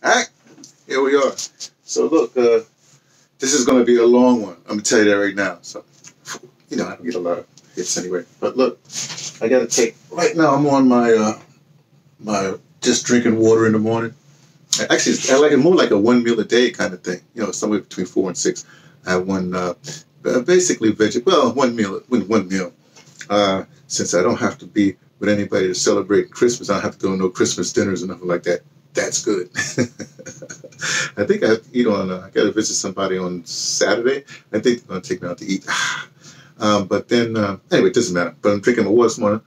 All right, here we are. So look, uh, this is going to be a long one. I'm gonna tell you that right now. So, you know, I don't get a lot of hits anyway. But look, I got to take. Right now, I'm on my uh, my just drinking water in the morning. Actually, I like it more like a one meal a day kind of thing. You know, somewhere between four and six. I have one, uh, basically veg. Well, one meal, one, one meal. Uh, since I don't have to be with anybody to celebrate Christmas, I don't have to go to no Christmas dinners or nothing like that. That's good. I think I eat on. Uh, I got to visit somebody on Saturday. I think they're gonna take me out to eat. um, but then, uh, anyway, it doesn't matter. But I'm drinking my water this morning.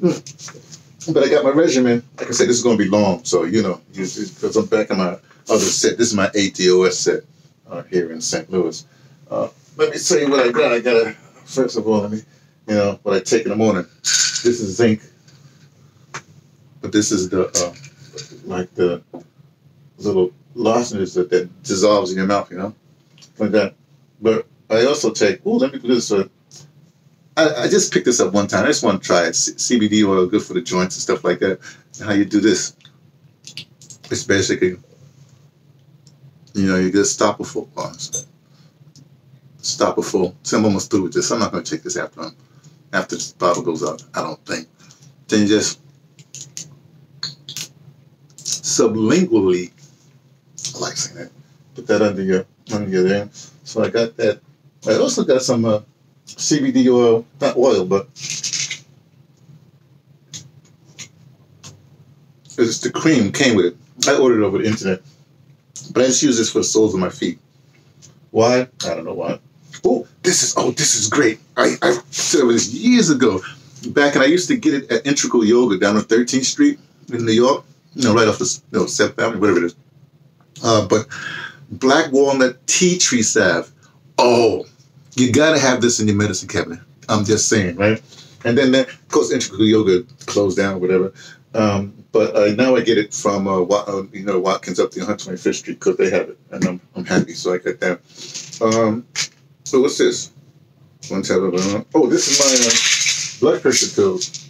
Mm. But I got my regimen. Like I said, this is gonna be long, so you know, because I'm back in my other set. This is my ADOS set uh, here in St. Louis. Uh, let me tell you what I got. I got a first of all, let me, you know, what I take in the morning. This is zinc, but this is the uh, like the little lozenges that, that dissolves in your mouth, you know, like that. But I also take. Oh, let me do this. Uh, I, I just picked this up one time. I just want to try it. C- CBD oil, good for the joints and stuff like that. How you do this? It's basically, you know, you get a stopper full. Oh, stopper full. So I'm almost through with this. I'm not going to take this after I'm, after this bottle goes out. I don't think. Then you just sublingually, I like saying that. Put that under your under your there. So I got that. I also got some uh, CBD oil, not oil, but it's the cream came with it. I ordered it over the internet, but I just use this for the soles of my feet. Why? I don't know why. Oh, this is oh, this is great. I I said this years ago. Back and I used to get it at Integral Yoga down on 13th Street in New York you know, right off the you know, 7th Avenue, whatever it is. Uh, but black walnut tea tree salve. Oh, you got to have this in your medicine cabinet. I'm just saying, right? And then, that, of course, Integral Yoga closed down, or whatever. Um, but uh, now I get it from uh, uh you know Watkins up the 125th Street because they have it, and I'm, I'm happy. So I get that. Um, so what's this? One tab. Oh, this is my uh, blood pressure pills.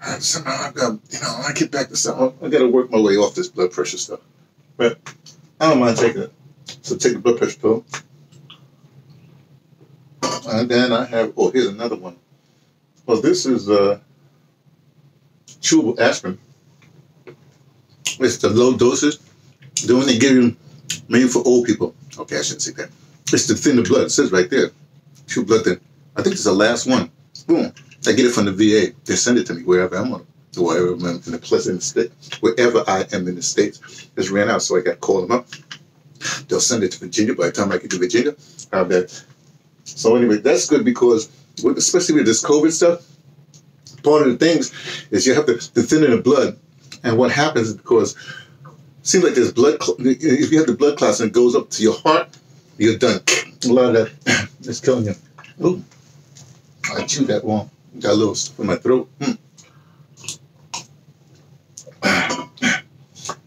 Somehow I've got, you know, I get back to something, I got to work my way off this blood pressure stuff. But I don't mind taking it. So take the blood pressure pill. And then I have, oh, here's another one. Well, this is uh, chewable aspirin. It's the low dosage. The one they give you, maybe for old people. Okay, I shouldn't say that. It's the thin the blood. It says right there. Chew blood thin. I think it's the last one. Boom. I get it from the VA. They send it to me wherever I'm on, wherever I'm in the pleasant state, wherever I am in the states. Just ran out, so I got to call them up. They'll send it to Virginia. By the time I get to Virginia, I'll that. So anyway, that's good because, especially with this COVID stuff, part of the things is you have to, to thin in the blood, and what happens is because seems like there's blood. If you have the blood clots and it goes up to your heart, you're done. A lot of that is killing you. Ooh, I chewed that wrong. Got a little stuff in my throat. Hmm.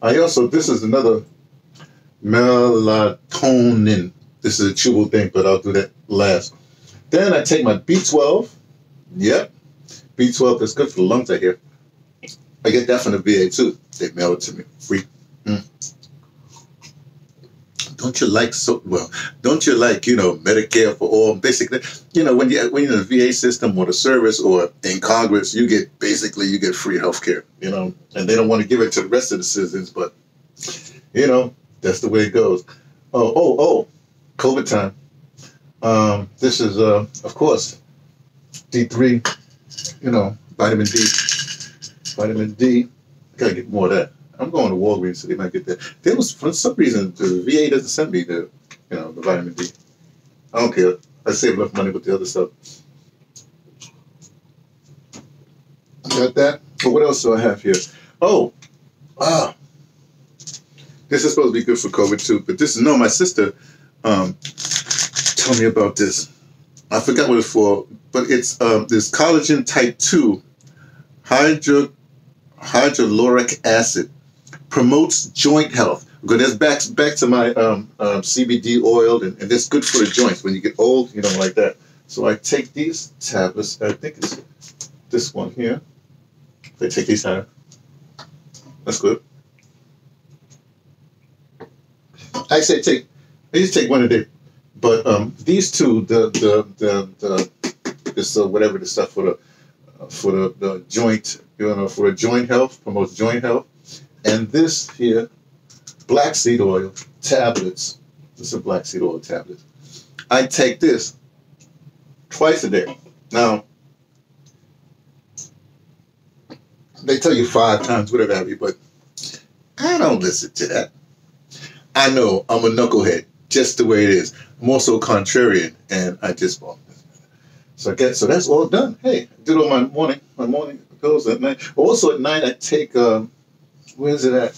I also, this is another melatonin. This is a chewable thing, but I'll do that last. Then I take my B12. Yep. B12 is good for the lungs, I hear. I get that from the VA too. They mail it to me free. Mm don't you like so well? Don't you like you know Medicare for all? Basically, you know when you when you're in the VA system or the service or in Congress, you get basically you get free health care. You know, and they don't want to give it to the rest of the citizens, but you know that's the way it goes. Oh oh oh, COVID time. Um, this is uh, of course D three. You know vitamin D. Vitamin D. Gotta get more of that. I'm going to Walgreens, so they might get that. There was for some reason the VA doesn't send me the, you know, the vitamin D. I don't care. I save enough money with the other stuff. I got that. But what else do I have here? Oh, ah, this is supposed to be good for COVID too. But this is no, my sister um, told me about this. I forgot what it's for, but it's um, this collagen type two hydro hydroloric acid promotes joint health. Good. that's back back to my um, um, CBD oil, and, and that's good for the joints when you get old, you know, like that. So I take these tablets. I think it's this one here. I take these out. That's good. I say take. I just take one a day, but um, these two, the the the, the this uh, whatever the stuff for the uh, for the, the joint, you know, for a joint health, promotes joint health, and this here, black seed oil tablets. This is a black seed oil tablet. I take this twice a day. Now, they tell you five times, whatever have you, but I don't listen to that. I know I'm a knucklehead, just the way it is. I'm also contrarian, and I just well, so I get so that's all done. Hey, I did all my morning, my morning goes at night. Also at night I take um, where's it at?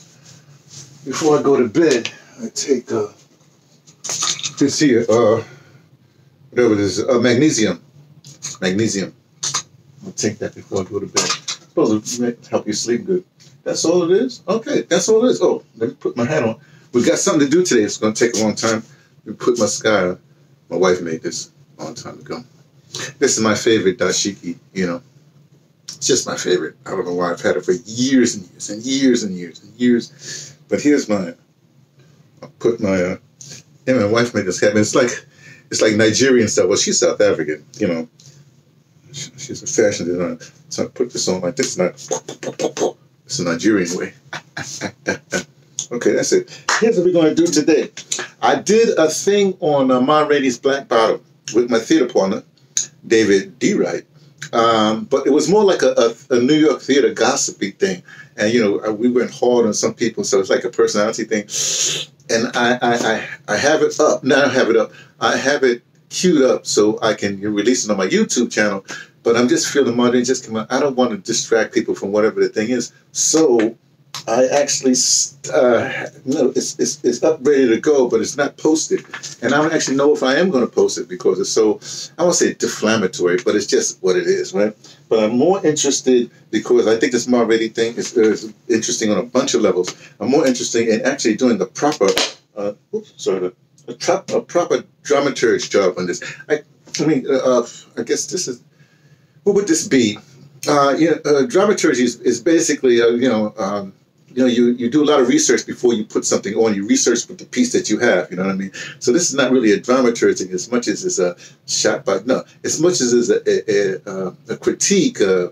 Before I go to bed, I take uh, this here, uh, whatever it is, uh, magnesium. Magnesium. I'll take that before I go to bed. Supposed to help you sleep good. That's all it is? Okay, that's all it is. Oh, let me put my hat on. We got something to do today. It's going to take a long time. We put my sky on. My wife made this a long time ago. This is my favorite dashiki, you know. It's just my favorite. I don't know why I've had it for years and years and years and years and years. But here's my. I put my uh yeah, my wife made this hat. It's like it's like Nigerian stuff. Well, she's South African, you know. She's a fashion designer. So I put this on like this. Not it's a Nigerian way. okay, that's it. Here's what we're going to do today. I did a thing on uh, Ma Rainey's Black Bottom with my theater partner, David D. Wright. Um, but it was more like a, a, a, New York theater gossipy thing. And, you know, uh, we went hard on some people, so it's like a personality thing. And I, I, I, I have it up. Now I have it up. I have it queued up so I can release it on my YouTube channel. But I'm just feeling Monday just come out. I don't want to distract people from whatever the thing is. So I actually, uh, no, it's, it's, it's up ready to go, but it's not posted. And I don't actually know if I am going to post it because it's so, I won't say deflammatory, but it's just what it is, right? But I'm more interested because I think this Ma Rainey thing is, is, interesting on a bunch of levels. I'm more interested in actually doing the proper, uh, oops, sorry, a, tra- a proper dramaturge job on this. I, I mean, uh, uh I guess this is, what would this be? Uh, you know, uh, dramaturgy is, is basically, uh, you know, um, you know, you, you do a lot of research before you put something on. You research with the piece that you have. You know what I mean? So this is not really a dramaturging as much as it's a shot by no, as much as it's a, a, a, a critique. Uh,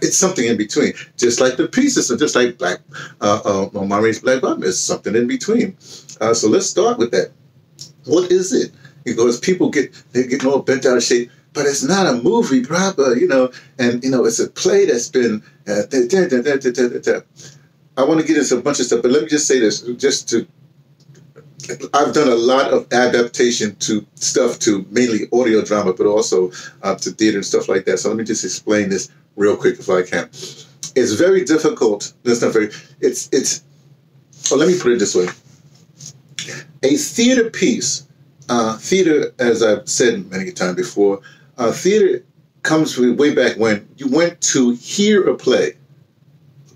it's something in between, just like the pieces, and just like Black uh, uh, Black Bottom is something in between. Uh, so let's start with that. What is it? Because people get they get all bent out of shape but it's not a movie proper, you know, and you know it's a play that's been. Uh, da, da, da, I want to get into a bunch of stuff, but let me just say this, just to. I've done a lot of adaptation to stuff to mainly audio drama, but also uh, to theater and stuff like that. So let me just explain this real quick if I can. It's very difficult. It's not very. It's it's. Well, let me put it this way. A theater piece, uh, theater, as I've said many times before, uh, theater comes from way back when you went to hear a play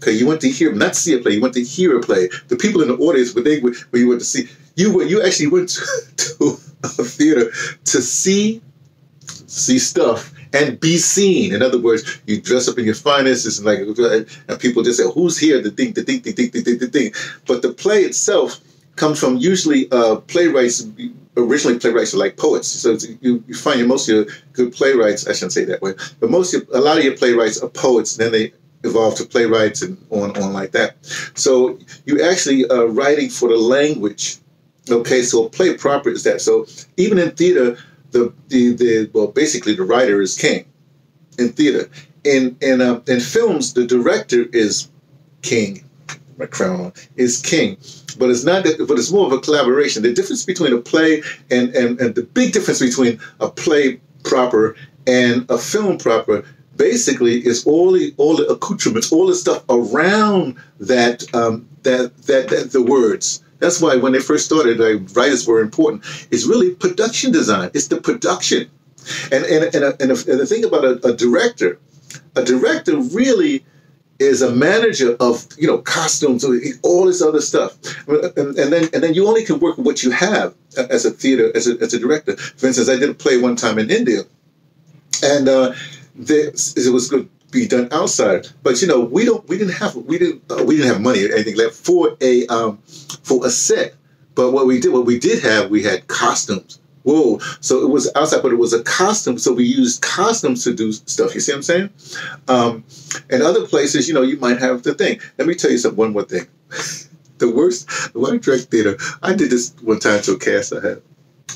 Okay, you went to hear, not see a play, you went to hear a play. The people in the audience, when they when you went to see, you were you actually went to, to a theater to see see stuff and be seen. In other words, you dress up in your finest, and like, and people just say, "Who's here?" The thing, the thing, the thing, the thing, the thing. But the play itself comes from usually uh, playwrights. Originally, playwrights are like poets, so you, you find your most of your good playwrights. I shouldn't say that way, but most of, a lot of your playwrights are poets. Then they evolved to playwrights and on on like that. So you actually are writing for the language. Okay, so a play proper is that. So even in theater, the the, the well basically the writer is king in theater. In in uh, in films, the director is king. My crown on is king, but it's not. That, but it's more of a collaboration. The difference between a play and and and the big difference between a play proper and a film proper basically is all the all the accoutrements, all the stuff around that um, that, that that the words. That's why when they first started, like, writers were important. It's really production design. It's the production, and and and, and, and the thing about a, a director, a director really is a manager of you know costumes all this other stuff and, and, then and then you only can work with what you have as a theater as a, as a director for instance i did a play one time in india and uh, this, it was good. be done outside. But you know, we don't. We didn't have. We didn't. Uh, we didn't have money or anything like for a um, for a set. But what we did, what we did have, we had costumes. Whoa! So it was outside, but it was a costume. So we used costumes to do stuff. You see what I'm saying? Um, and other places, you know, you might have the thing. Let me tell you some one more thing. the worst, when I direct theater, I did this one time to a cast I had.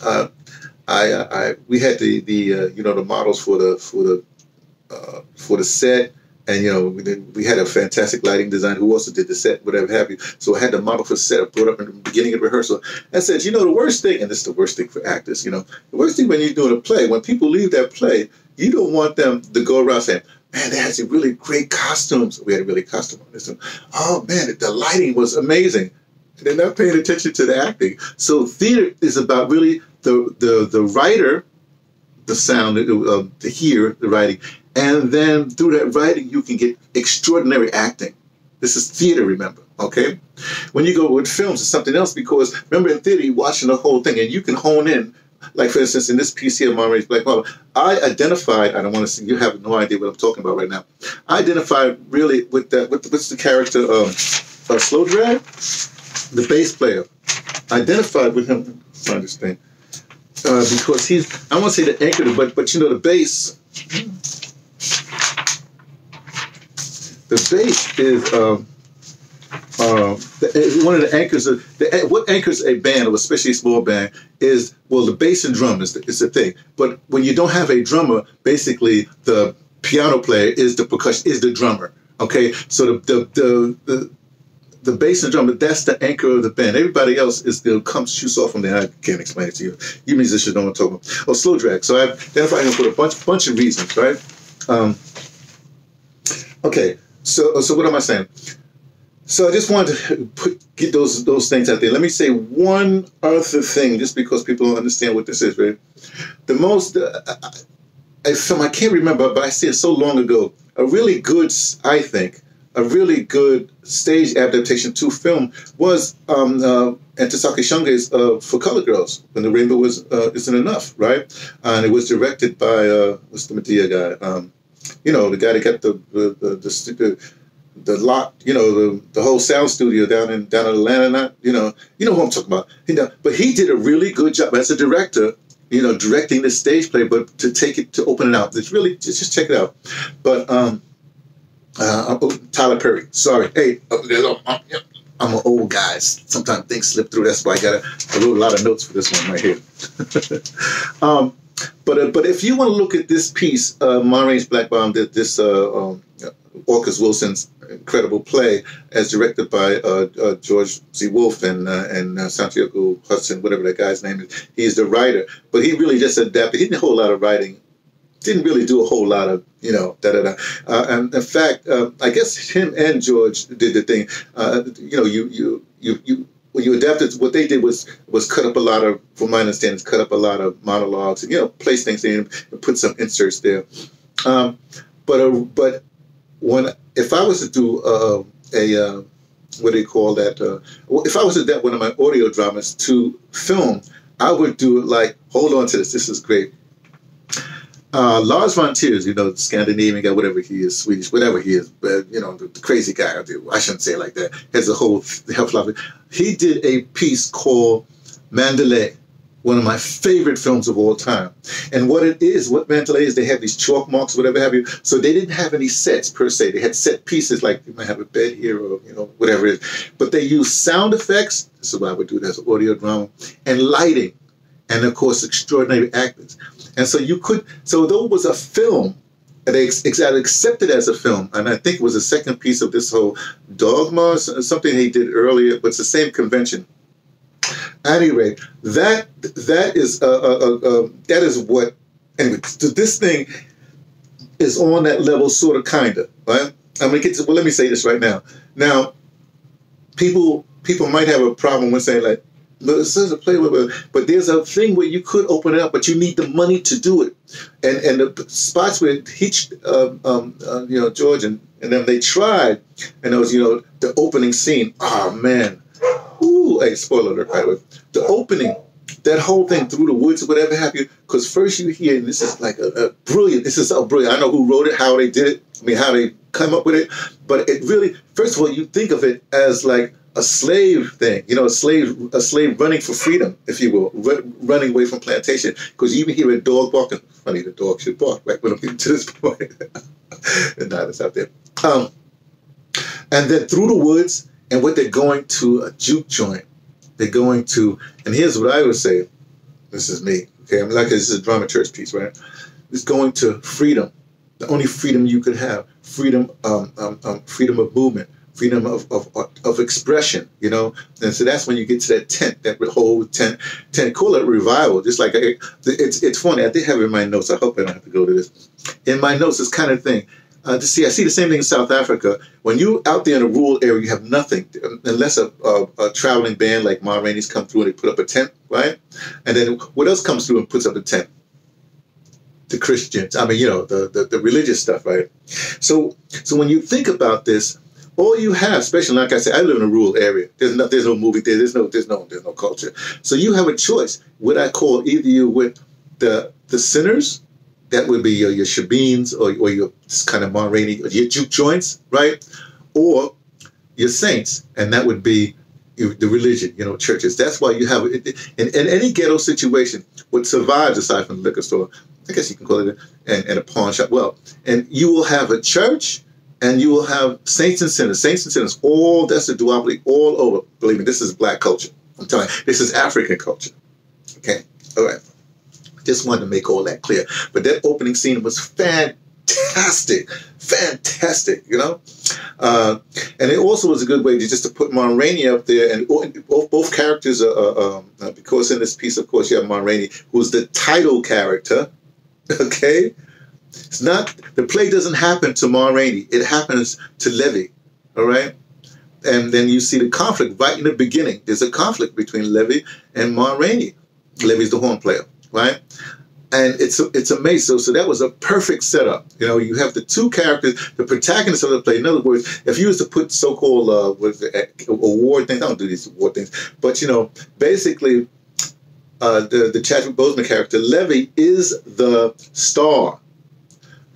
Uh, I, I, we had the the uh, you know the models for the for the uh, for the set and you know, we, we had a fantastic lighting design who also did the set, whatever have you. So I had the model for set. I brought up in the beginning of rehearsal. I said, you know, the worst thing, and this is the worst thing for actors. You know, the worst thing when you're doing a play, when people leave that play, you don't want them to go around saying, "Man, they had some really great costumes. We had a really costume on this one. Oh man, the lighting was amazing." They're not paying attention to the acting. So theater is about really the the the writer, the sound, uh, to hear the writing, and then through that writing, you can get extraordinary acting. This is theater, remember, okay? When you go with films, it's something else because remember in theater, you're watching the whole thing and you can hone in. Like, for instance, in this piece here, Mama Black Mama, I identified, I don't want to see, you have no idea what I'm talking about right now. I identified really with that, with, what's the character of, of Slow Drag? The bass player. I identified with him, I understand. Uh, because he's, I won't say the anchor, but, but you know, the bass, the bass is um, uh, the, one of the anchors of the, what anchors a band, or especially a small band, is well the bass and drum is the, is the thing. But when you don't have a drummer, basically the piano player is the percussion is the drummer. Okay, so the the the, the the bass and drum, that's the anchor of the band. Everybody else is the comes shoots off from there. I can't explain it to you. You musicians don't want to talk about. Oh, slow drag. So I've identified him for a bunch bunch of reasons, right? Um, okay, so, so what am I saying? So I just wanted to put, get those those things out there. Let me say one other thing, just because people don't understand what this is. Right, the most uh, I, film I can't remember, but I see it so long ago. A really good, I think, a really good stage adaptation to film was um, uh, Shange's uh, For Color Girls, when the rainbow was uh, isn't enough, right? And it was directed by uh, what's the Madea guy? Um, you know, the guy that got the the the, the, the, the lot, you know, the, the whole sound studio down in down in Atlanta, not, you know, you know who I'm talking about. You know, but he did a really good job as a director, you know, directing the stage play, but to take it to open it out. It's really just, just check it out. But um uh, oh, Tyler Perry. Sorry. Hey, oh, I'm an old guy. Sometimes things slip through. That's why I got I wrote a lot of notes for this one right here. um, but uh, but if you want to look at this piece, uh, Ma Rainey's Black Bomb, this uh, um, August Wilson's incredible play, as directed by uh, uh, George C. Wolfe and uh, and uh, Santiago Hudson, whatever that guy's name is. He's the writer, but he really just adapted. He did a whole lot of writing. Didn't really do a whole lot of you know da da da. Uh, and in fact, uh, I guess him and George did the thing. you know, you you you you you adapted, what they did was was cut up a lot of, from my understanding, cut up a lot of monologues and you know place things in and put some inserts there. Um, but uh, but when if I was to do uh, a uh, what do you call that? Uh, if I was to adapt one of my audio dramas to film, I would do it like hold on to this. This is great. Uh, Lars von Trier, you know, Scandinavian guy, whatever he is, Swedish, whatever he is, but you know, the, the crazy guy. I shouldn't say it like that. Has a whole health life. He did a piece called Manderlay, one of my favorite films of all time. And what it is, what Manderlay is, they have these chalk marks, whatever have you. So they didn't have any sets per se. They had set pieces like you might have a bed here or you know whatever it is. But they use sound effects. This is what I would do as audio drama and lighting, and of course extraordinary actors. And so you could, so though it was a film, they ex- accepted as a film, and I think it was the second piece of this whole dogma, something he did earlier, but it's the same convention. At any rate, that that is uh, uh, uh, uh that is what anyway. This thing is on that level, sort of, kind of. Right? I'm gonna get to. Well, let me say this right now. Now, people people might have a problem with saying like, but play with, but there's a thing where you could open it up, but you need the money to do it. And and the spots where Hitch, um, um, uh, you know, George and, and them, they tried, and it was, you know, the opening scene. Oh man, ooh, hey, spoiler alert, by the way. The opening that whole thing through the woods, whatever you. Because first you hear, and this is like a, a brilliant. This is so brilliant. I know who wrote it, how they did it. I mean, how they come up with it. But it really, first of all, you think of it as like a slave thing, you know, a slave, a slave running for freedom, if you will, run, running away from plantation. Because you even hear a dog barking. Funny, the dog should bark right when I'm getting to this point. and now it's out there. Um, and then through the woods, and what they're going to a juke joint. They're going to, and here's what I would say. This is me. Okay, I'm like this is a dramaturge piece, right? It's going to freedom, the only freedom you could have, freedom, um, um, um, freedom of movement, freedom of, of, of expression, you know? And so that's when you get to that tent, that whole tent, tent, call it revival. Just like, it's, it's funny. I did have it in my notes. I hope I don't have to go to this. In my notes, this kind of thing uh, to see. I see the same thing in South Africa. When you out there in a rural area, you have nothing unless a, a, a traveling band like Ma Rainey's come through and they put up a tent, right? And then what else comes through and puts up a tent? The Christians. I mean, you know, the, the, the religious stuff, right? So so when you think about this, all you have, especially like I said, I live in a rural area. There's no there's no movie there. There's no there's no there's no culture. So you have a choice. What I call either you with the the sinners that would be your, your shebeens or, or your kind of Ma Rainey, your juke joints, right? Or your saints, and that would be the religion, you know, churches. That's why you have in, in any ghetto situation, what survives aside from the liquor store, I guess you can call it, and, and a pawn shop. Well, and you will have a church, and you will have saints and sinners, saints and sinners. All that's a duopoly all over. Believe me, this is black culture. I'm telling you, this is African culture. Okay, all right. Just wanted to make all that clear. But that opening scene was fantastic, fantastic, you know. Uh, and it also was a good way to just to put Ma Rainey up there, and both both characters are, uh, um, uh, because in this piece, of course, you have Ma Rainey, who's the title character. Okay, it's not the play doesn't happen to Ma Rainey; it happens to Levee. All right. And then you see the conflict right in the beginning. There's a conflict between Levee and Ma Rainey. Levee's the horn player right? And it's it's amazing. So, so that was a perfect setup. You know, you have the two characters, the protagonists of the play. In other words, if you was to put so-called uh, award things, I don't do these award things, but you know, basically, uh, the the Chadwick Boseman character Levee is the star.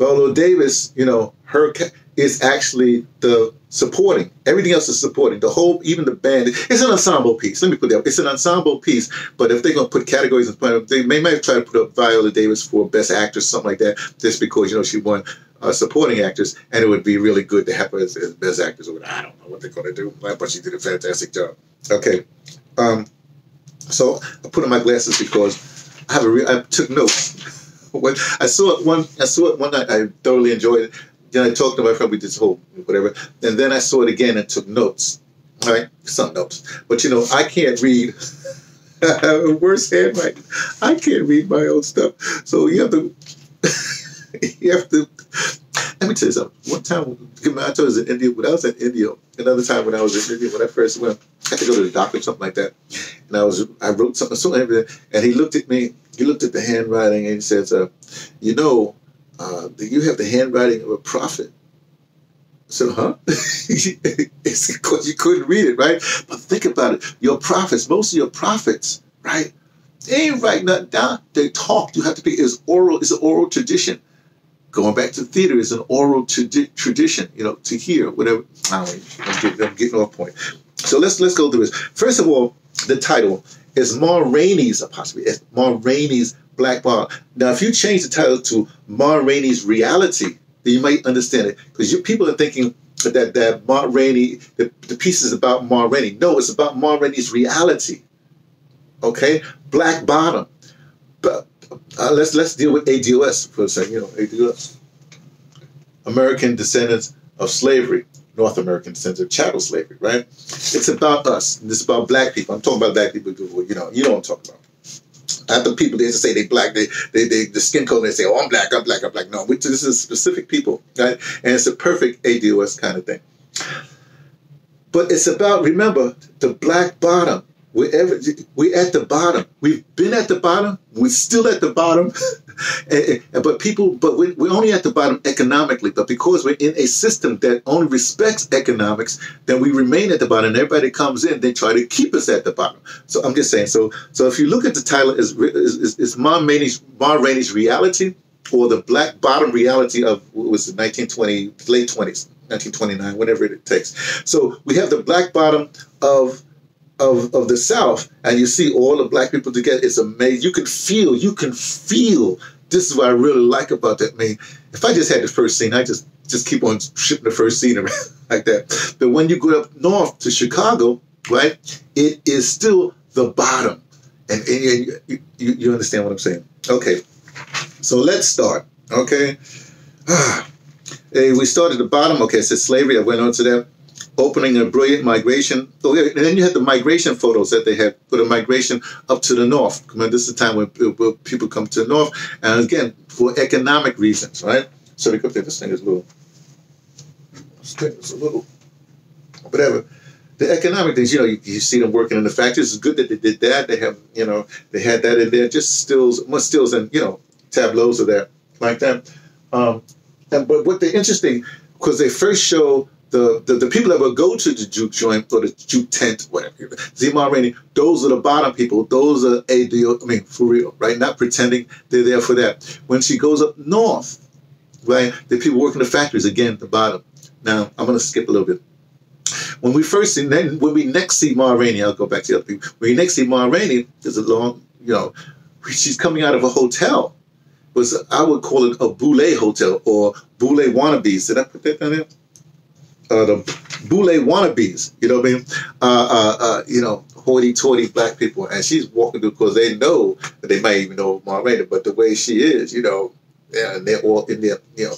Viola Davis, you know, her is actually the supporting. Everything else is supporting. The whole, even the band, it's an ensemble piece. Let me put that. It's an ensemble piece. But if they're going to put categories in front of, they may might try to put up Viola Davis for Best Actress, something like that, just because you know she won uh, supporting actress, and it would be really good to have her as, as Best Actress. I don't know what they're going to do, but she did a fantastic job. Okay, um, so I put on my glasses because I have a re- I took notes. when I saw it one, I saw it one night. I thoroughly enjoyed it then I talked to my friend, we did whole whatever. And then I saw it again and took notes. Right? Some notes. But you know, I can't read worse handwriting. I can't read my own stuff. So you have to you have to let me tell you something. One time I told you I was in India when I was in India, another time when I was in India when I first went, I had to go to the doctor or something like that. And I was I wrote something, something and he looked at me, he looked at the handwriting and he says, uh, you know, uh, you have the handwriting of a prophet. So, huh? it's because you couldn't read it, right? But think about it. Your prophets, most of your prophets, right? They ain't write nothing down. They talk. You have to be. It's oral. It's an oral tradition. Going back to theater is an oral tradi- tradition. You know, to hear whatever. I'm getting, I'm getting off point. So let's let's go through this. First of all, the title is Ma Rainey's apostrophe. It's Ma Rainey's Black Bar. Now, if you change the title to Ma Rainey's Reality, then you might understand it because people are thinking that that Ma Rainey, the, the piece is about Ma Rainey. No, it's about Ma Rainey's reality. Okay, Black Bottom. But uh, let's let's deal with ADOS for a second. You know, ADOS, American descendants of slavery. North American sense of chattel slavery, right? It's about us. It's about black people. I'm talking about black people. You know, you know what I'm talking about. Other people they say they black, they they, they the skin color, they say, oh, I'm black, I'm black, I'm black. No, this is a specific people, right? And it's a perfect ADOS kind of thing. But it's about remember the black bottom. We're, ever, we're at the bottom. We've been at the bottom. We're still at the bottom. but people, but we, we're only at the bottom economically. But because we're in a system that only respects economics, then we remain at the bottom. And everybody comes in, they try to keep us at the bottom. So I'm just saying. So so if you look at the title, is is, is Ma Rainey's, Ma Rainey's reality or the black bottom reality of what was the 1920 late 20s, 1929, whatever it takes. So we have the black bottom of of, of the South, and you see all the black people together. It's amazing. You can feel, you can feel. This is what I really like about that. I mean, if I just had the first scene, I just just keep on shipping the first scene around like that. But when you go up north to Chicago, right, it is still the bottom, and, and you, you, you understand what I'm saying. Okay, so let's start. Okay, hey, we started at the bottom. Okay, it says slavery. I went on to that opening a brilliant migration. And then you had the migration photos that they had for the migration up to the north. I mean, this is the time when, people come to the north, and again for economic reasons, right? So up there. This thing is a little. It's a little, whatever. The economic things, you know, you, you, see them working in the factories. It's good that they did that. They have, you know, they had that in there. Just stills, more stills, and you know, tableaus of that like that. Um, and but what the interesting because they first show the, the, the people that will go to the juke joint or the juke tent, whatever, Zima Rainey, those are the bottom people. Those are a deal. I mean, for real, right? Not pretending they're there for that. When she goes up north, right, the people working the factories, again, the bottom. Now, I'm going to skip a little bit. When we first see, then when we next see Ma Rainey, I'll go back to the other people. When we next see Ma Rainey, there's a long, you know, she's coming out of a hotel. Was I would call it a boule hotel or boule wannabes. Did I put that down there? Uh, the boule wannabes, you know what I mean? Uh, uh, uh you know, hoity-toity black people, and she's walking through because they know that they might even know Marlena, but the way she is, you know, and they're all in there, you know,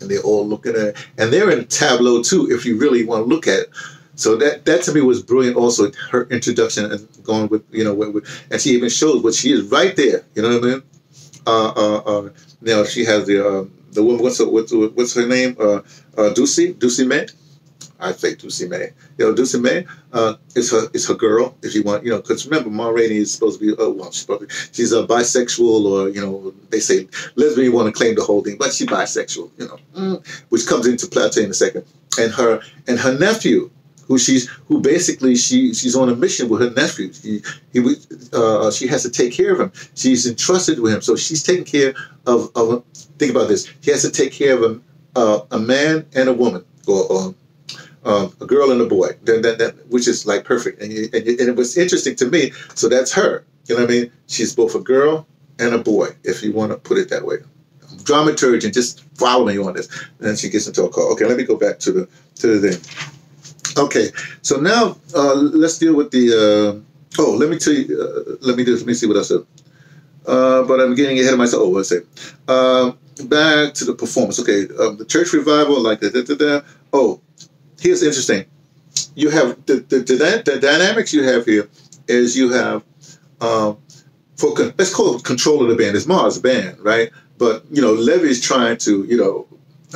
and they're all looking at, and they're in tableau too, if you really want to look at it. So that that to me was brilliant. Also, her introduction and going with you know, with, with, and she even shows what she is right there. You know what I mean? Uh, uh, uh, you know, she has the um, the woman. What's her, what's, what's her name? Uh, uh, Ducey, Dussie Mae. I say Dussie Mae. You know, Dussie Mae uh, is her is her girl. If you want, you know, because remember, Ma Rainey is supposed to be. Oh, well, she's, be, she's a bisexual, or you know, they say lesbian. You Want to claim the whole thing, but she's bisexual. You know, mm, which comes into play in a second. And her and her nephew, who she's who basically she she's on a mission with her nephew. She he uh, she has to take care of him. She's entrusted with him, so she's taking care of of. Think about this. She has to take care of him uh, a man and a woman, or, or uh, a girl and a boy, that, that, that, which is like perfect. And, you, and, you, and, it was interesting to me. So that's her. You know what I mean? She's both a girl and a boy, if you want to put it that way. Dramaturge, and just follow me on this. And then she gets into a call. Okay, let me go back to the to the thing. Okay, so now uh, let's deal with the. Uh, oh, let me tell you. Uh, let me do. Let me see what I said. Uh, but I'm getting ahead of myself. Oh, say. Uh, back to the performance. Okay, um, the church revival, like da. Oh, here's interesting. You have the, the, the, the dynamics you have here is you have um, for let's call it control of the band. It's Mars band, right? But you know, Levee is trying to you know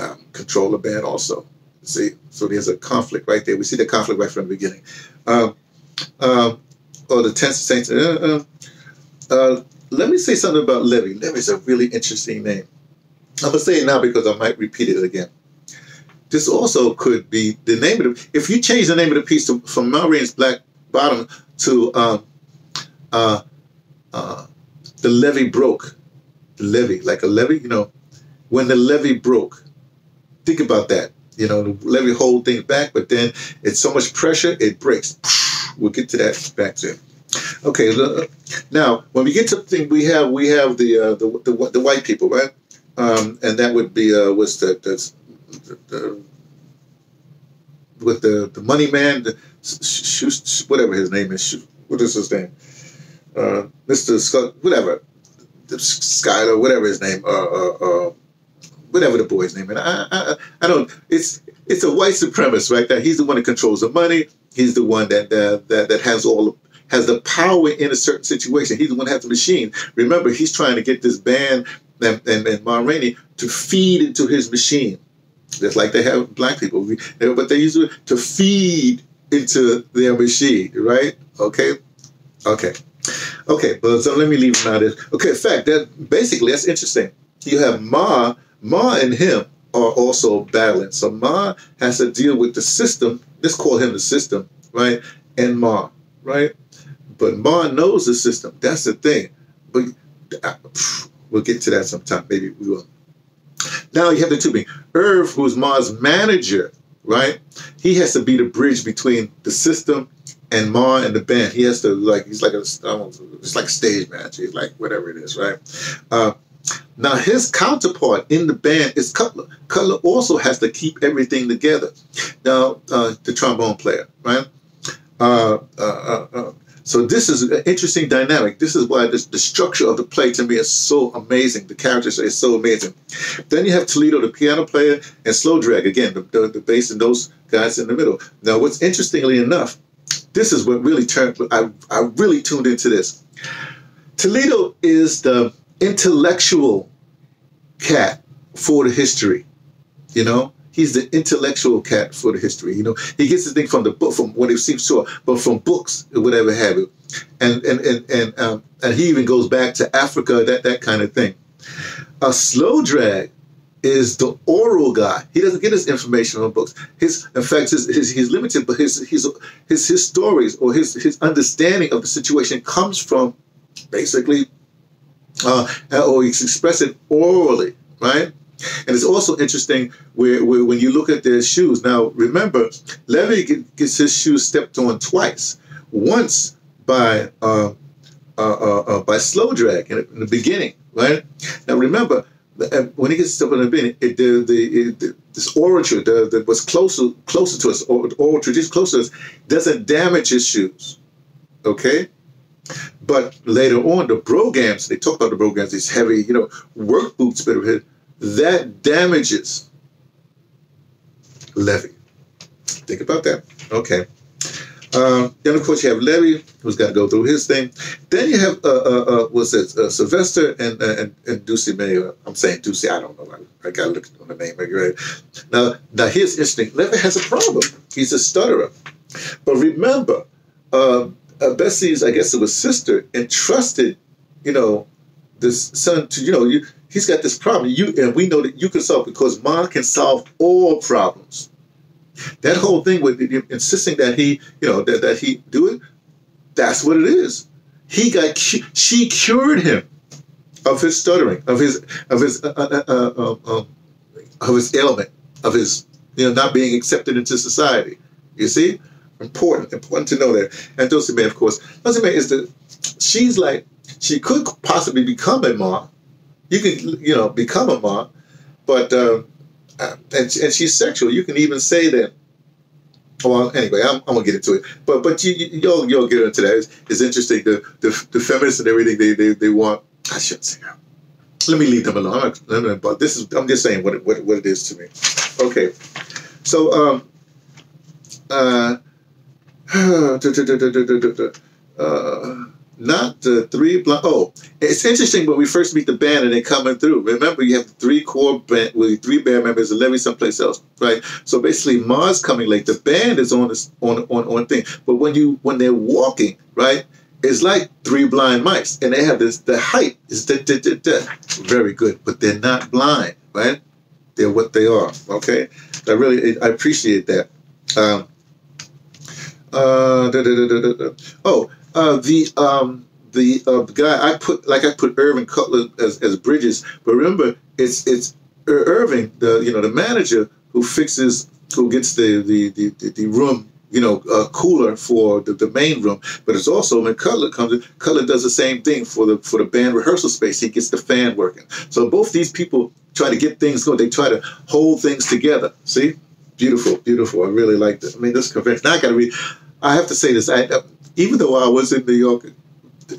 um, control the band also. See, so there's a conflict right there. We see the conflict right from the beginning. Um, oh, the tense saints. Uh, uh, let me say something about Levee. Levee's a really interesting name. I'm gonna say it now because I might repeat it again. This also could be the name of the. If you change the name of the piece to, from Ma Rainey's Black Bottom to um, uh, uh, the levee broke, the like a levee, you know, when the levee broke. Think about that. You know, let me hold things back, but then it's so much pressure it breaks. We'll get to that back soon. Okay, now when we get to the thing, we have we have the uh, the, the the white people, right? um, and that would be uh, what's the, the, the, with the the money man, the, whatever his name is. What is his name? Uh, Mr. Scott, whatever, Skyler, whatever his name. Uh, uh, uh, whatever the boy's name. And I, I, I don't. It's it's a white supremacist, right? That he's the one that controls the money. He's the one that that that has all has the power in a certain situation. He's the one that has the machine. Remember, he's trying to get this band and, and, and Ma Rainey to feed into his machine. Just like they have black people. But they use it to feed into their machine, right? Okay? Okay. Okay, but so let me leave of this. Okay, in fact, that basically that's interesting. You have Ma, Ma and him are also battling. So Ma has to deal with the system. Let's call him the system, right? And Ma, right? But Ma knows the system. That's the thing. But uh, we'll get to that sometime. Maybe we will. Now you have the two being Irv, who's Ma's manager, right? He has to be the bridge between the system and Ma and the band. He has to like he's like a it's like a stage manager. He's like whatever it is, right? Uh, now his counterpart in the band is Cutler. Cutler also has to keep everything together. Now uh, the trombone player, right? Uh, uh, uh, uh so this is an interesting dynamic. This is why this, the structure of the play to me is so amazing. The characters are so amazing. Then you have Toledo, the piano player, and Slow Drag again, the, the, the bass and those guys in the middle. Now, what's interestingly enough, this is what really turned. I I really tuned into this. Toledo is the intellectual cat for the history. You know, he's the intellectual cat for the history. You know, he gets his thing from the book, from what it seems to, but from books or whatever have it. And and and and um, and he even goes back to Africa, that that kind of thing. A slow drag is the oral guy. He doesn't get his information on books. His, in fact, his, his he's limited, but his his his his stories or his his understanding of the situation comes from basically, uh, or expressed it orally, right? And it's also interesting where, where, when you look at their shoes. Now, remember, Levee gets his shoes stepped on twice. Once by uh, uh, uh, uh by slow drag in, in, the beginning, right? Now, remember, when he gets stepped on the beginning, it, the, the, it, this orature that was closer closer to us, or oral tradition closer to us, doesn't damage his shoes. Okay? But later on, the brogans, they talk about the brogans, these heavy, you know, work boots, but that damages Levee. Think about that. Okay. Um, then of course you have Levee, who's got to go through his thing. Then you have uh, uh, uh what's it, uh, Sylvester and uh, and, and Dussie Mae. I'm saying Ducey. I don't know. I, I got to look on the name. Right. Now, now here's interesting. Levee has a problem. He's a stutterer. But remember, uh, uh, Bessie's, I guess it was sister, entrusted, you know, this son to you know you he's got this problem. You and we know that you can solve because mom can solve all problems. That whole thing with insisting that he, you know, that, that he do it, that's what it is. He got she cured him of his stuttering, of his of his uh, uh, uh, uh um, um, of his ailment, of his you know not being accepted into society. You see, important, important to know that. And Dulcie of course, Dulcie is the she's like she could possibly become a mom, you can, you know, become a mom, but uh, and, and she's sexual. You can even say that. Well, anyway, I'm, I'm gonna get into it, but but you, you will you'll get into that. It's, it's interesting. The, the the feminists and everything they, they they want. I shouldn't say that. Let me leave them alone. But this is I'm just saying what it, what, what it is to me. Okay, so um uh, uh not the three blind. Oh, it's interesting when we first meet the band and they're coming through. Remember, you have three core band with three band members and Levee someplace else, right? So basically, Mars coming late. The band is on this on on on thing, but when you when they're walking, right? It's like three blind mice, and they have this. The height is da, da, da, da. very good, but they're not blind, right? They're what they are. Okay, I really I appreciate that. Um, uh, da, da, da, oh, uh, the um, the uh, guy I put like I put Irving Cutler as, as Bridges, but remember it's it's Irving the you know the manager who fixes who gets the the the, the room you know uh, cooler for the, the main room, but it's also when Cutler comes in, Cutler does the same thing for the for the band rehearsal space. He gets the fan working. So both these people try to get things going. They try to hold things together. See, beautiful, beautiful. I really like it. I mean, this convention. Now I got to read. I have to say this. I, even though I was in New York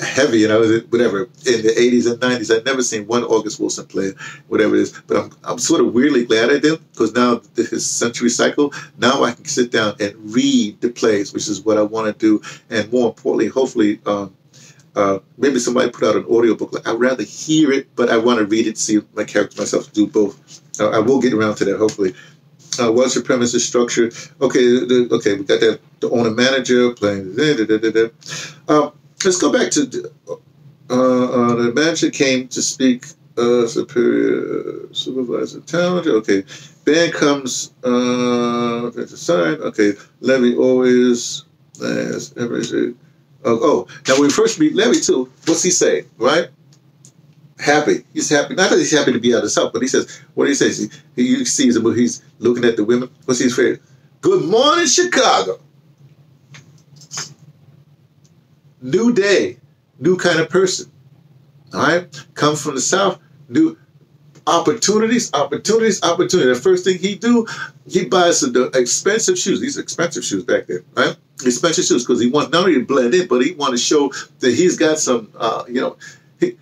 heavy and I was whatever in the 80s and 90s, I'd never seen one August Wilson play, whatever it is. But I'm, I'm sort of weirdly glad I did because now his century cycle, now I can sit down and read the plays, which is what I want to do. And more importantly, hopefully, um, uh, maybe somebody put out an audiobook. Like, I'd rather hear it, but I want to read it, see my character myself do both. Uh, I will get around to that, hopefully. Uh, your premises structure? Okay, the, okay, we got that the owner manager playing. Da, da, da, um, let's go back to uh, uh, the manager came to speak. Uh, superior supervisor talent. Okay, band comes. Uh, a sign. Okay, Levee always. As every, oh, oh, now when we first meet Levee too, what's he say? Right? Happy. He's happy. Not that he's happy to be out of the South, but he says, what do he say? He, he sees him, but he's looking at the women. What's he afraid? Good morning, Chicago. New day, new kind of person. All right, come from the south, new opportunities, opportunities, opportunities. The first thing he do, he buys the expensive shoes. These expensive shoes back there, right? Expensive shoes because he wants not only to blend in, but he want to show that he's got some. Uh, you know, he,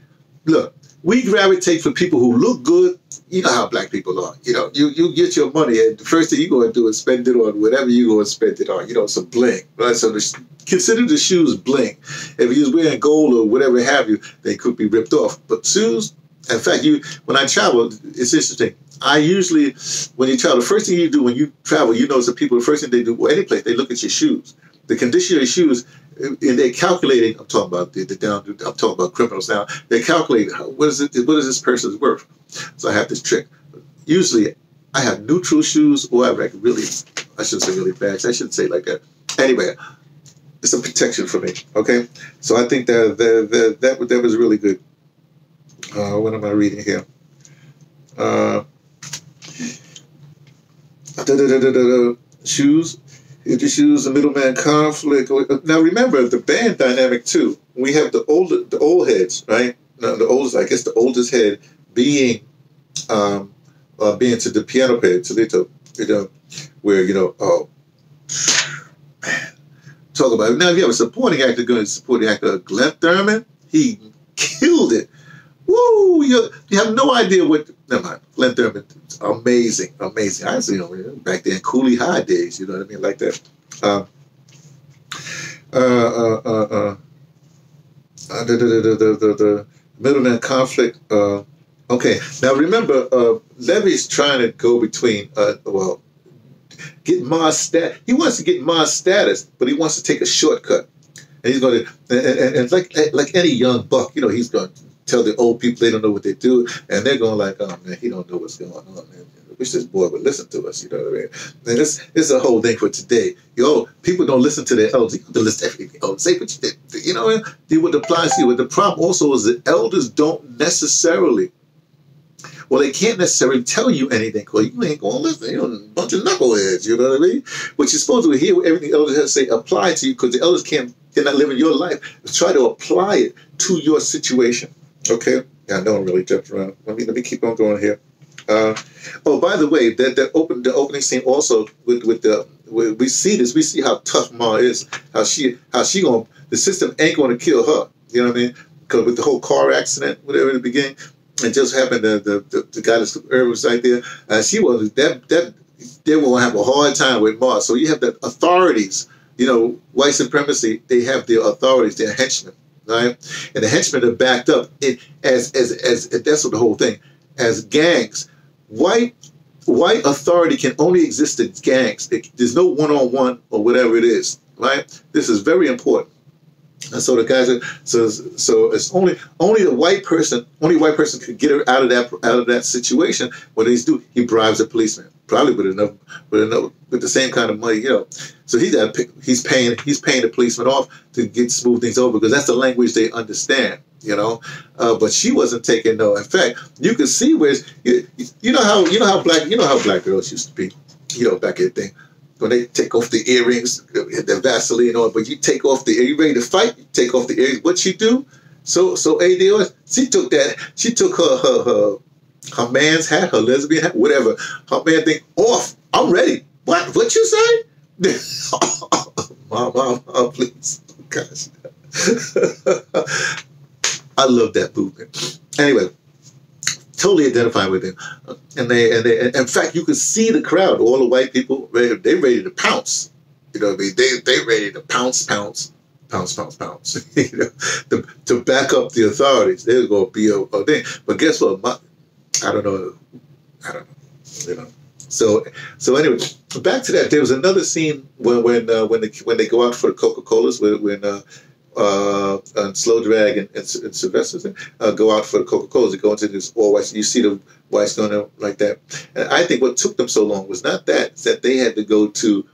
look, we gravitate for people who look good. You know how black people are. You know, you you get your money, and the first thing you go and do is spend it on whatever you go and spend it on. You know, some bling, right? So the, consider the shoes bling. If he's wearing gold or whatever have you, they could be ripped off. But shoes, in fact, you when I travel, it's interesting. I usually, when you travel, the first thing you do when you travel, you notice that people, the first thing they do, well, any place, they look at your shoes. The condition of your shoes, and they're calculating. I'm talking about the, the down. I'm talking about criminals now. They calculate what is it? What is this person's worth? So I have this trick. Usually, I have neutral shoes, or I have like really. I shouldn't say really bad. I shouldn't say like that. Anyway, it's a protection for me. Okay, so I think that that that, that, that was really good. Uh, what am I reading here? Uh, shoes it just use the middleman conflict. Now remember the band dynamic too. We have the old the old heads, right? Now, the oldest, I guess, the oldest head being um, uh, being to the piano player, to Toledo, you know, where you know, oh man, talk about it. Now if you have a supporting actor, going supporting actor, Glynn Turman, he killed it. Woo! You, you have no idea what. Never mind. Glynn Turman, amazing, amazing. I see him back then, Cooley High days. You know what I mean, like that. Um, uh, uh, uh, uh, uh the, the, the, the, the middleman conflict. Uh, okay, now remember, uh, Levee's trying to go between. Uh, well, get Ma's stat. He wants to get Ma's status, but he wants to take a shortcut. And he's going to, and, and, and like like any young buck, you know, he's going to tell the old people they don't know what they do, and they're going like, "Oh man, he don't know what's going on." Man. Wish this boy would listen to us. You know what I mean? And this, this is a whole thing for today. Yo, people don't listen to their elders. You have to listen to everything. Oh, say what you did. You know, what I do what applies to you. But the problem also is that elders don't necessarily. Well, they can't necessarily tell you anything because you ain't going to listen. You're a bunch of knuckleheads, you know what I mean? But you're supposed to hear everything elders have to say apply to you because the elders can't, they're not living your life. Try to apply it to your situation. Okay. Yeah, know I'm really jumped around. Let me let me keep on going here. Uh, oh, by the way, that that open the opening scene also with with the we see this. We see how tough Ma is. How she how she going the system ain't going to kill her. You know what I mean? Because with the whole car accident, whatever in the beginning, it just happened. The the, the, the guy that was right there. Uh, she was that that they will have a hard time with Ma. So you have the authorities. You know, white supremacy. They have the authorities. They're henchmen right? And the henchmen are backed up in, as, as, as, that's what the whole thing, as gangs. White white authority can only exist in gangs. It, there's no one-on-one or whatever it is, right? This is very important. And so the guys are, so so it's only only the white person only white person could get her out of that out of that situation. What he's do he bribes a policeman probably with enough with enough with the same kind of money you know. So he's he's paying he's paying the policeman off to get smooth things over because that's the language they understand. You know, uh, but she wasn't taking no. In fact, you can see where you, you know how you know how black you know how black girls used to be. You know back in the thing when they take off the earrings, the Vaseline on, but you take off the, you ready to fight? You take off the earrings. What she do? So, so ADOS, she took that, she took her, her, her, her man's hat, her lesbian hat, whatever, her man thing off. I'm ready. What, what you say? mom, mom, mom, please. Gosh. I love that movement. Anyway, totally identify with him. And they, and they, in fact, you could see the crowd, all the white people, they ready to pounce. You know what I mean? They, they ready to pounce, pounce, pounce, pounce, pounce. you know, to, to back up the authorities. There's going to be a, a thing. But guess what? My, I don't know. I don't know. You know. So, so anyway, back to that. There was another scene when when uh, when, the, when they go out for the Coca Colas when, when uh, uh, and Slow Drag and, and, and Sylvester uh, go out for the Coca Colas. They go into this all white. You see the whites going out like that. And I think what took them so long was not that; it's that they had to go to.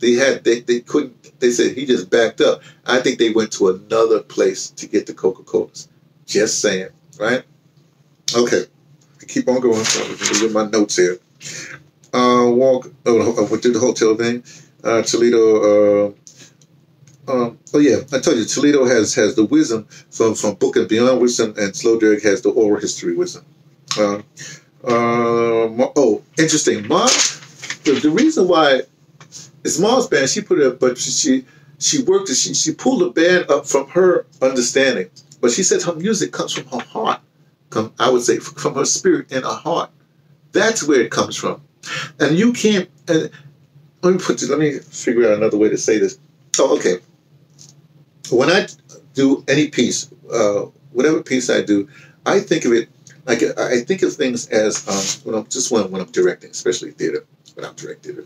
They had they, they couldn't. They said he just backed up. I think they went to another place to get the Coca Colas. Just saying, right? Okay, keep on going. Get my notes here. Uh, walk. Oh, what did the hotel thing? Uh, Toledo. Uh, um, oh yeah, I told you Toledo has has the wisdom from from Book and Beyond wisdom, and Slow Drag has the oral history wisdom. Uh, uh, oh, interesting. Mom, the, the reason why it's Mom's band. She put it, up, but she she worked. She she pulled the band up from her understanding, but she said her music comes from her heart. Come, I would say from her spirit and her heart. That's where it comes from, and you can't. And let me put. Let me figure out another way to say this. Oh, okay when I do any piece, uh, whatever piece I do, I think of it like I think of things as um, when I'm just when, when I'm directing, especially theater, when I'm directing.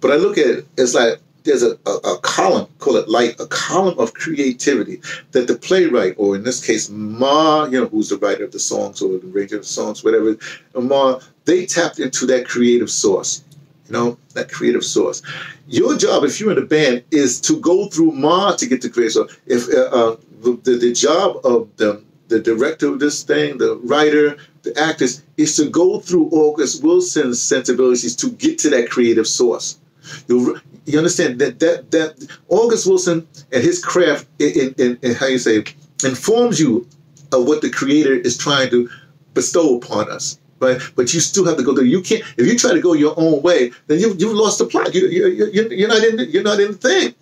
But I look at it as like there's a, a, a, column, call it light, a column of creativity that the playwright, or in this case, Ma, you know, who's the writer of the songs or the arranger of the songs, whatever, Ma, they tapped into that creative source you know, that creative source. Your job, if you're in a band, is to go through Ma to get to the creative source. If uh, uh, the, the job of the, the director of this thing, the writer, the actors, is to go through August Wilson's sensibilities to get to that creative source. You, you understand that that that August Wilson and his craft, in, in, in how you say, informs you of what the creator is trying to bestow upon us right? But you still have to go there. You can't if you try to go your own way, then you you've lost the plot. You, you, you, you're not in the, you're not in the thing,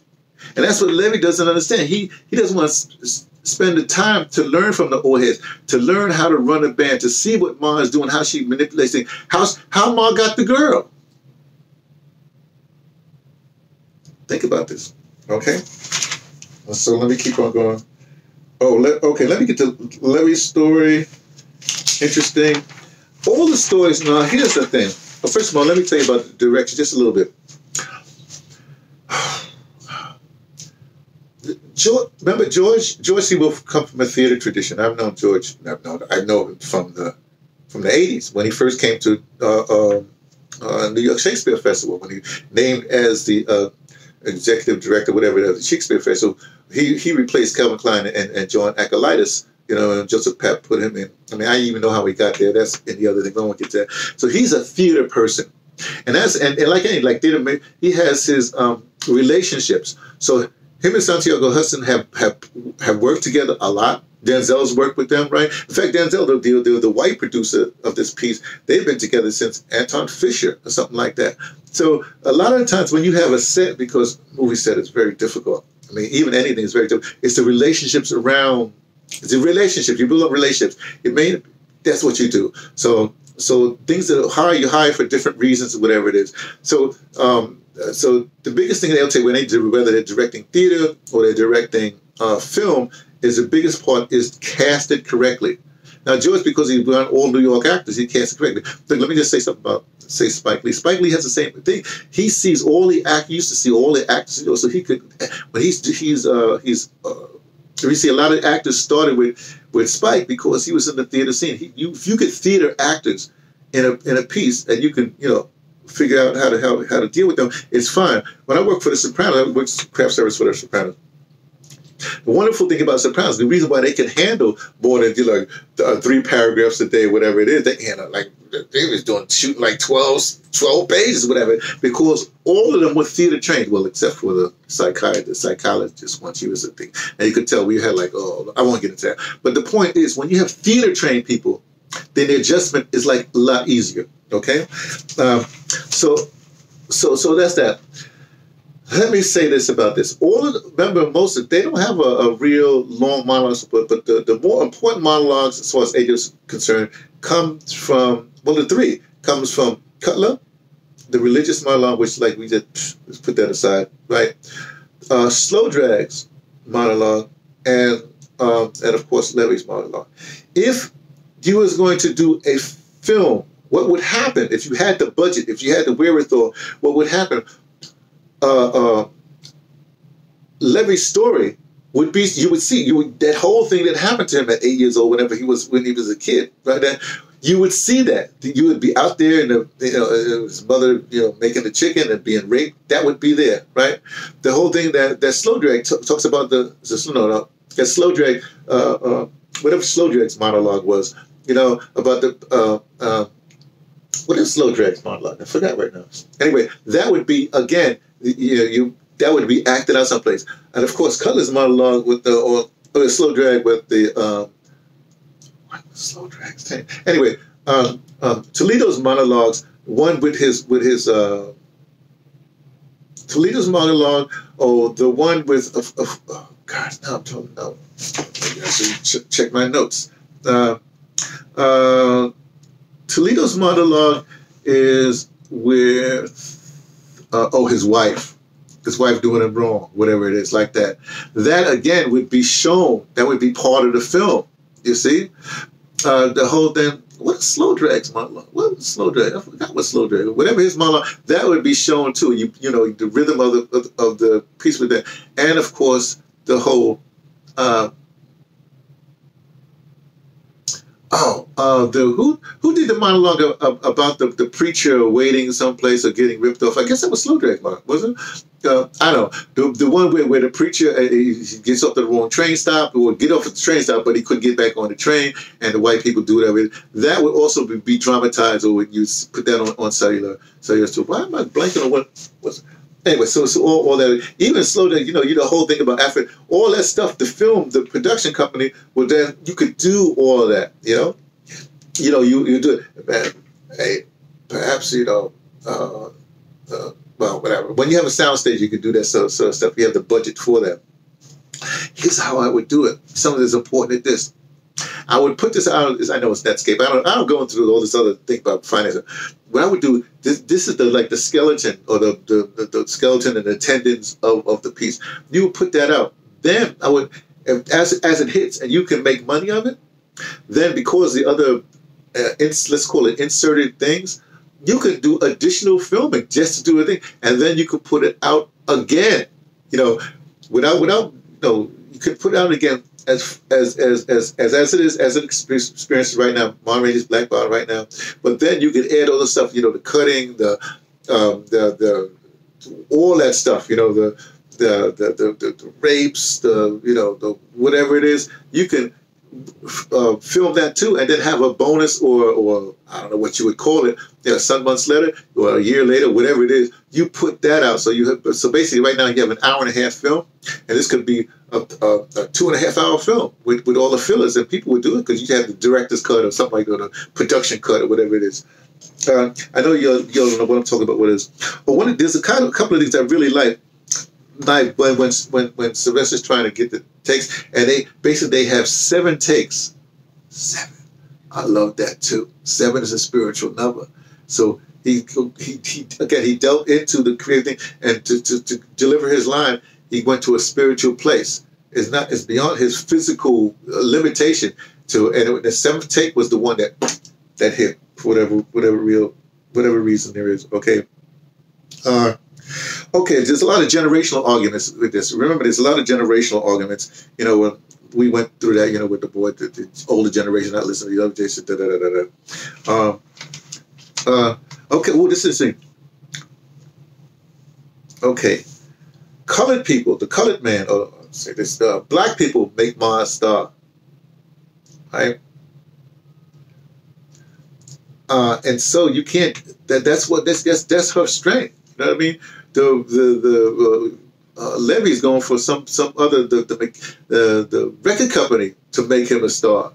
and that's what Levee doesn't understand. He he doesn't want to spend the time to learn from the old heads, to learn how to run a band, to see what Ma is doing, how she manipulates things, how how Ma got the girl. Think about this, okay? So let me keep on going. Oh, let, okay. Let me get to Larry's story. Interesting all the stories. Now, here's the thing. Well, first of all, let me tell you about the direction just a little bit. George, remember George? George C. Wolfe come from a theater tradition. I've known George. I've known. I know him from the from the '80s when he first came to uh, uh, uh, New York Shakespeare Festival when he named as the uh, executive director, whatever it is, the Shakespeare Festival. He he replaced Calvin Klein and, and JoAnne Akalaitis you know, and Joseph Papp put him in. I mean, I even know how he got there. That's any other thing. I won't get to that. So he's a theater person. And that's and, and like any like theater, he has his um, relationships. So him and Santiago Hudson have have have worked together a lot. Denzel's worked with them, right? In fact, Denzel, the, the, the white producer of this piece, they've been together since Antwone Fisher or something like that. So a lot of times when you have a set, because movie set is very difficult. I mean, even anything is very difficult. It's the relationships around it's the relationships. You build up relationships. It may that's what you do. So so things that hire you hire for different reasons, whatever it is. So um, so the biggest thing they'll take when they do whether they're directing theater or they're directing uh, film is the biggest part is cast it correctly. Now George, because he's run all New York actors, he cast it correctly. But let me just say something about say Spike Lee. Spike Lee has the same thing. He sees all the act. He used to see all the actors, you know, so he could. But he's he's uh, he's uh, we see a lot of actors started with with Spike because he was in the theater scene. He, you, if you get theater actors in a in a piece and you can you know figure out how to how, how to deal with them, it's fine. When I work for the Sopranos, I work craft service for the Sopranos. The wonderful thing about Sopranos, the reason why they can handle more than you like uh, three paragraphs a day, whatever it is, they handle like they was doing shooting like 12, 12 pages, whatever, because all of them were theater trained. Well, except for the psychiatrist, the psychologist when she was a thing, and you could tell we had like, oh, I won't get into that. But the point is, when you have theater trained people, then the adjustment is like a lot easier. Okay, um, so so so that's that let me say this about this. All of remember, most of they don't have a, a real long monologue, but but the, the more important monologues, as far as age is concerned, comes from well, the three comes from Cutler, the religious monologue, which like we just let's put that aside, right? Uh, slow drags monologue, and um, and of course Levee's monologue. If you was going to do a film, what would happen if you had the budget, if you had the wherewithal? What would happen? Uh, uh, Levee's story would be you would see you would, that whole thing that happened to him at eight years old whenever he was when he was a kid right? Then you would see that you would be out there and the, you know his mother you know making the chicken and being raped that would be there right? The whole thing that that slow drag talks about the, the no, no, that slow drag uh, uh, whatever slow drag's monologue was you know about the uh, uh, what is slow drag's monologue I forgot right now anyway that would be again you know you that would be acted out someplace. And of course, Cutler's monologue with the or, or slow drag with the um, slow drag thing. Anyway, um, um, Toledo's monologues, one with his with his uh, Toledo's monologue, or the one with uh, uh, oh God, now I'm talking no. I should ch- check my notes. Uh, uh, Toledo's monologue is with uh, oh his wife his wife doing him wrong, whatever it is, like that. That again would be shown. That would be part of the film. You see, uh, the whole thing. What is slow drag's monologue? What is slow drag? I forgot what slow drag. Whatever his monologue, that would be shown too. You you know the rhythm of the of, of the piece with that, and of course the whole. Uh, Oh, uh, the who who did the monologue of, of, about the, the preacher waiting someplace or getting ripped off? I guess it was Slow Drag, Mark, wasn't it? Uh, I don't know the, the one where, where the preacher uh, he gets off the wrong train stop or get off at the train stop, but he couldn't get back on the train, and the white people do whatever. That would also be, be dramatized, or you put that on, on cellular cellular. So why am I blanking on what was? Anyway, so so all, all that even slow down, you know, you the whole thing about effort, all that stuff. The film, the production company, well, then you could do all that. You know, you know, you you do it. Man, hey, perhaps you know, uh, uh, well, whatever. When you have a soundstage, you can do that sort of, sort of stuff. You have the budget for that. Here's how I would do it. Something that's important at this. I would put this out. I know it's Netflix. I don't. I don't go into all this other thing about finance. What I would do. This, this is the like the skeleton or the the, the, the skeleton and the tendons of, of the piece. You would put that out. Then I would, as as it hits and you can make money of it. Then because the other, uh, ins, let's call it inserted things, you could do additional filming just to do a thing, and then you could put it out again. You know, without without you know, you could put it out again as as as as as, as it is as it experiences right now. Ma Rainey's Black Bottom right now, but then you can add all the stuff. You know, the cutting, the um, the the all that stuff. You know, the the the, the, the, the rapes, the you know the whatever it is. You can uh, film that too, and then have a bonus or or I don't know what you would call it, you know, some months later or a year later, whatever it is, you put that out. So you have, so basically right now you have an hour and a half film, and this could be a, a, a two and a half hour film with, with all the fillers, and people would do it because you have the director's cut or something like that, or production cut or whatever it is. Uh, I know you you don't know what I'm talking about. What is? But one there's a kind of a couple of things I really like like when when when when Sylvester's trying to get the takes, and they basically they have seven takes. Seven. I love that too. Seven is a spiritual number. So he he, he again he dealt into the creative thing, and to, to, to deliver his line, he went to a spiritual place. It's not it's beyond his physical uh, limitation. To and the seventh take was the one that that hit for whatever whatever real whatever reason there is. Okay. Uh, Okay, there's a lot of generational arguments with this. Remember, there's a lot of generational arguments. You know, when we went through that, you know, with the boy, the, the older generation not listening to the other generation, da da da da da. Um, uh, okay, well, this is interesting. Okay, colored people, the colored man, or say this, uh, black people make my star. Right? Uh, and so you can't. That that's what that's that's that's her strength. You know what I mean? The the the uh, uh, Levee's going for some some other the the, the the record company to make him a star.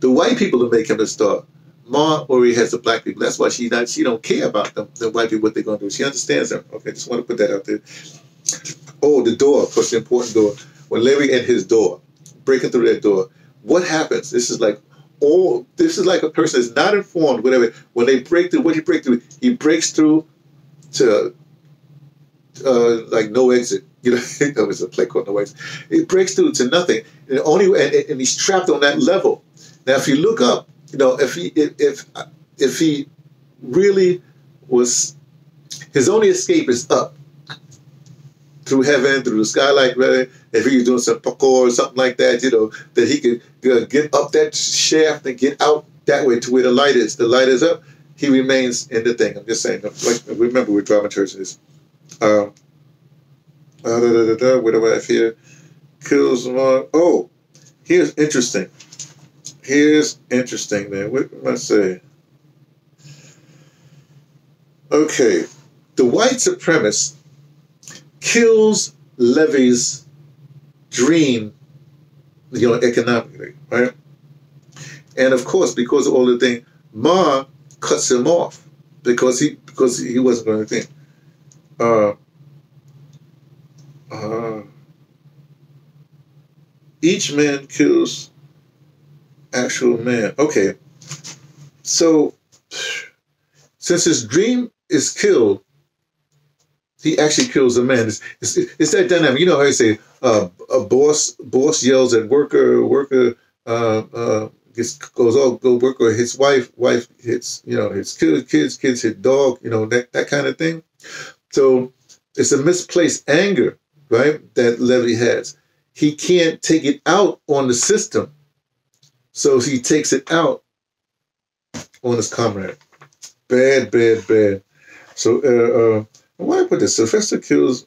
The white people to make him a star. Ma Ori has the black people. That's why she not she don't care about them the white people what they're gonna do. She understands them. Okay, just want to put that out there. Oh, the door, of course, the important door. When Larry and his door, breaking through that door, what happens? This is like all. This is like a person that's not informed. Whatever. When they break through, what he break through? He breaks through to uh, like no exit. You know, it was a play called No Exit. It breaks through to nothing, and only and, and he's trapped on that level. Now, if you look up, you know, if he if if, he really was, his only escape is up. through heaven, through the skylight, right? If he was doing some parkour or something like that, you know, that he could uh, get up that shaft and get out that way to where the light is. The light is up, he remains in the thing. I'm just saying, like, remember, we're dramaturges. Um, uh, da, da, da, da, what do I have here? Kills. Oh, here's interesting. Here's interesting, man. What I saying? Okay, the white supremacist kills Levee's dream, you know, economically, right? And of course, because of all the thing, Ma cuts him off because he because he wasn't going to think. Uh, uh, each man kills actual man. Okay, so since his dream is killed, he actually kills a man. It's, it's, it's that dynamic. You know how you say uh, a boss boss yells at worker, worker uh, uh, gets goes oh go worker hits wife, wife hits you know hits kids, kids hit dog, you know that that kind of thing. So it's a misplaced anger, right? That Levee has. He can't take it out on the system, so he takes it out on his comrade. Bad, bad, bad. So uh, uh why put this? Sylvester kills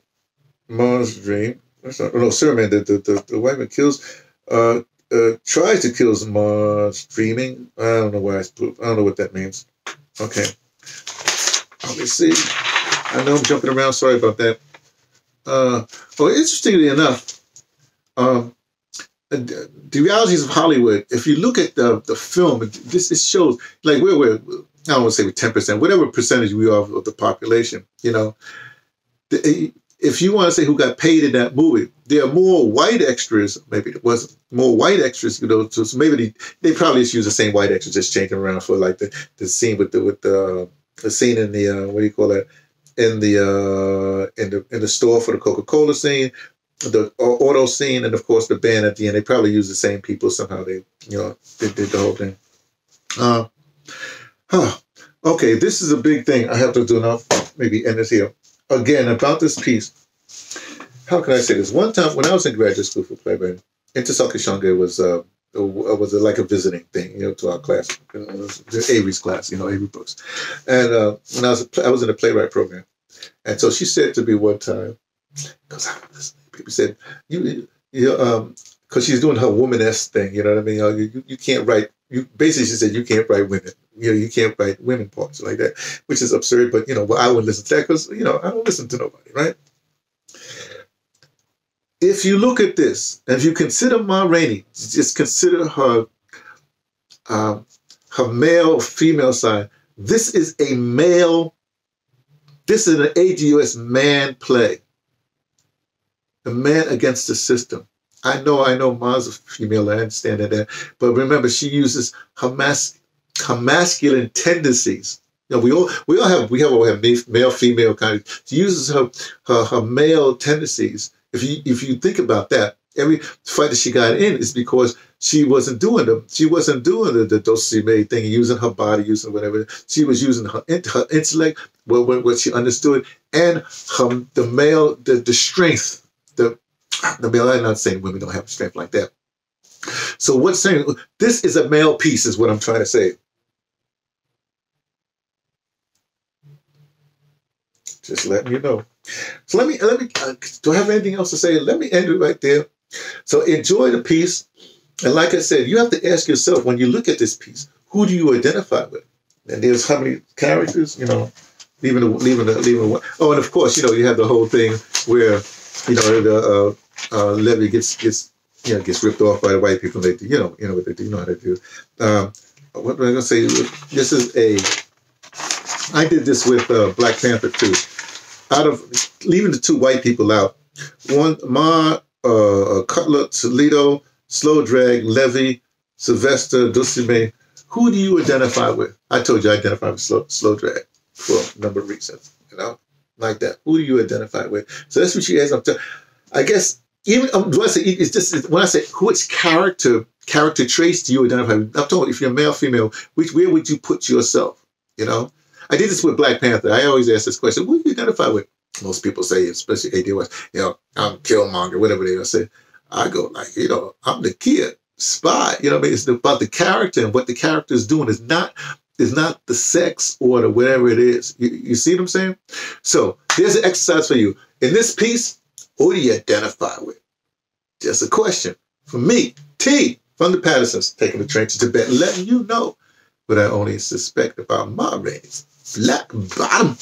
Ma's Dream. No, Sermon, the, the, the, the white man kills, uh, uh, tries to kill Ma's Dreaming. I don't know why I put, I don't know what that means. Okay. Let me see. I know I'm jumping around. Sorry about that. Uh, well, interestingly enough, um, the realities of Hollywood, if you look at the, the film, this it shows like we're, we're I don't want to say ten percent, whatever percentage we are of the population. You know, if you want to say who got paid in that movie, there are more white extras. Maybe it was more white extras. You know, so maybe they, they probably just use the same white extras, just changing around for like the, the scene with the with the the scene in the uh, what do you call it in the uh, in the in the store for the Coca Cola scene, the auto scene, and of course the band at the end. They probably use the same people somehow. They you know they did the whole thing. Uh, Huh. Okay, this is a big thing. I have to do now. Maybe end this here. Again, about this piece. How can I say this? One time when I was in graduate school for Playwriting, Ntozake Shange was uh, was like a visiting thing, you know, to our class, Avery's class, you know, Avery Brooks. And uh, when I was I was in a playwright program, and so she said to me one time, because people said you you um because she's doing her woman-esque thing, you know what I mean? You, you can't write you basically she said you can't write women. You know, you can't write women parts like that, which is absurd. But you know, well, I wouldn't listen to that because you know I don't listen to nobody, right? If you look at this, and if you consider Ma Rainey, just consider her um, her male female side. This is a male. This is an AGUS man play. The man against the system. I know, I know Ma's a female, I understand that. But remember, she uses her, mas- her masculine tendencies. You know, we all we all have we have all have male female kind of. She uses her, her her male tendencies. If you if you think about that, every fight that she got in is because she wasn't doing them. She wasn't doing the, the dulce thing, using her body, using whatever. She was using her her intellect, what, what, what she understood, and her the male the the strength, the male, I'm not saying women don't have strength like that. So what's saying this is a male piece is what I'm trying to say. Just letting you know. So let me let me uh, do I have anything else to say? Let me end it right there. So enjoy the piece. And like I said, you have to ask yourself when you look at this piece, who do you identify with? And there's how many characters, you know, leaving the leaving the leaving the, oh, and of course, you know, you have the whole thing where, you know, the uh, uh, Levee gets gets you know gets ripped off by the white people. They you know you know what they do. You know how to do. Um, what am I gonna say? This is a. I did this with uh, Black Panther too. Out of leaving the two white people out, one Ma uh, Cutler, Toledo, Slow Drag, Levee, Sylvester, Dussie Mae. Who do you identify with? I told you I identify with Slow, slow Drag for a number of reasons. You know, like that. Who do you identify with? So that's what she has. I guess even um, do I say it's just when I say which character character traits do you identify? I'm talking if you're male, female, which where would you put yourself? You know, I did this with Black Panther. I always ask this question: What do you identify with? most people say, especially ADOS, you know, I'm Killmonger, whatever they say. I go like, you know, I'm the kid spy. You know I mean? It's about the character and what the character is doing. Is not is not the sex or the whatever it is. You, you see what I'm saying? So here's an exercise for you. In this piece, who do you identify with? Just a question for me, T from the Pattersons, taking the train to Tibet, letting you know what I only suspect about my race. Black bottom.